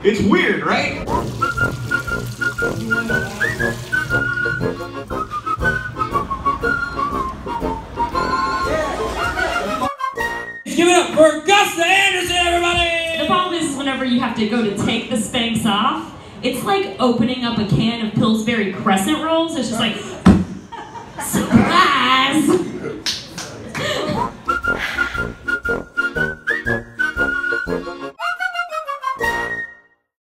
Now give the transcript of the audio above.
It's weird, right? Give it up for Augusta Anderson, everybody! The problem is whenever you have to go to take the Spanx off, it's like opening up a can of Pillsbury crescent rolls. It's just like!